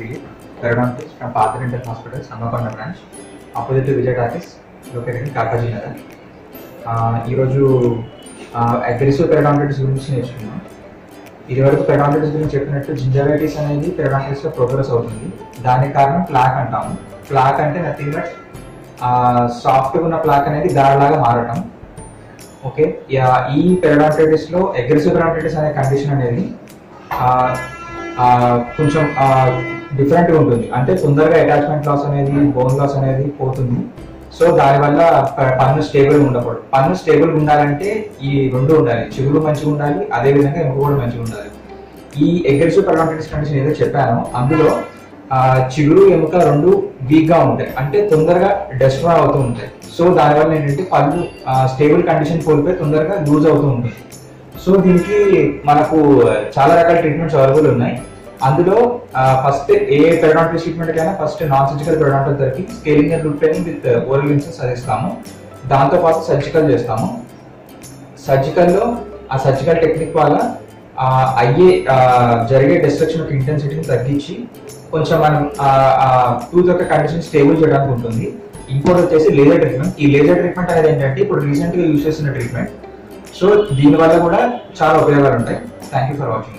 Dilip, periodontist from Partha Dental Hospital, Samakonda branch, opposite to Vijay Talkies, located in Kakaji Nagar. ఈరోజు aggressive periodontitis గురించి నేర్చుకున్నాం ఇదివరకు వరకు గురించి చెప్పినట్టు జింజరైటిస్ అనేది పెరడాంటైటిస్లో ప్రోగ్రెస్ అవుతుంది. దానికి కారణం ప్లాక్ అంటాము. ప్లాక్ అంటే నథింగ్ బట్ సాఫ్ట్ ఉన్న ప్లాక్ అనేది దారిలాగా మారటం. ఓకే? యా- ఈ పెరడాంటైటిస్లో అగ్రెసివ్ పెరడాంటిటిస్ అనే కండిషన్ అనేది కొంచెం డిఫరెంట్ ఉంటుంది. అంటే తొందరగా అటాచ్మెంట్ లాస్ అనేది బోన్ లాస్ అనేది పోతుంది. సో దానివల్ల పన్ను స్టేబుల్ ఉండకూడదు. పన్ను స్టేబుల్ ఉండాలంటే ఈ రెండు ఉండాలి. చిగురు మంచిగా ఉండాలి అదే విధంగా ఎముక కూడా మంచిగా ఉండాలి. ఈ అగ్రెసివ్ పెరడాంటిటిస్ కండిషన్ ఏదో చెప్పానో. అందులో చిగురు ఎముక రెండు వీక్గా ఉంటాయి. అంటే తొందరగా డెస్ట్రాయ్ అవుతూ ఉంటాయి. సో దానివల్ల ఏంటంటే పళ్ళు స్టేబుల్ కండిషన్ కోల్పోయి తొందరగా లూజ్ అవుతూ ఉంటుంది. సో దీనికి మనకు చాలా రకాల ట్రీట్మెంట్స్ అవైలబుల్ ఉన్నాయి. అందులో ఫస్ట్ ఏ పెరడాంటల్ ట్రీట్మెంట్ కైనా first non surgical periodontal therapy scaling and root training with oral rinses అది ఇస్తాము దాంతో పాటు సర్జికల్ చేస్తాము. సర్జికల్లో ఆ సర్జికల్ టెక్నిక్ వల్ల అయ్యే జరిగే డిస్ట్రక్షన్ యొక్క ఇంటెన్సిటీని తగ్గించి కొంచెం మనం టూత్ యొక్క కండిషన్ స్టేబుల్ చేయడానికి ఉంటుంది. ఇంకోటి వచ్చేసి లేజర్ ట్రీట్మెంట్ ఈ లేజర్ ట్రీట్మెంట్ అనేది ఏంటంటే ఇప్పుడు రీసెంట్గా యూస్ యూజ్ ట్రీట్మెంట్ సో దీనివల్ల కూడా చాలా ఉపయోగాలు ఉంటాయి. Thank you for watching